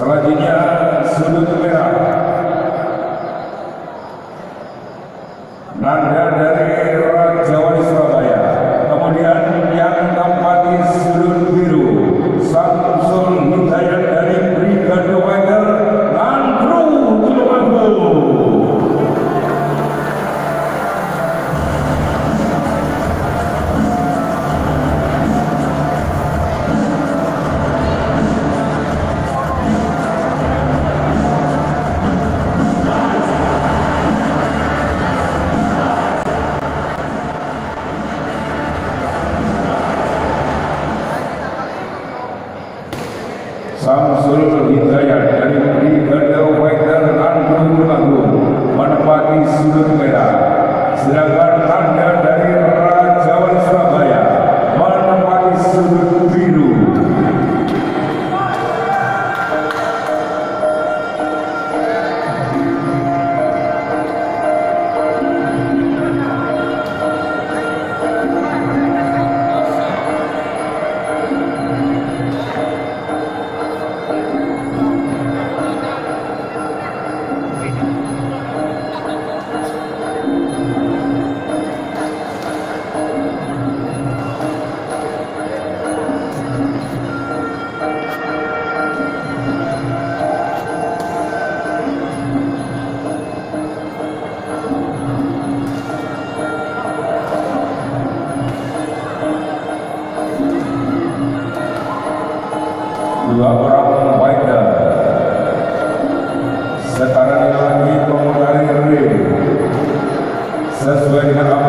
Selanjutnya sudut merah. Nanda dua orang pemainnya sekarang ini lagi pemenari sesuai dengan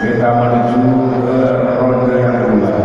Kita menuju ke ronde yang kedua.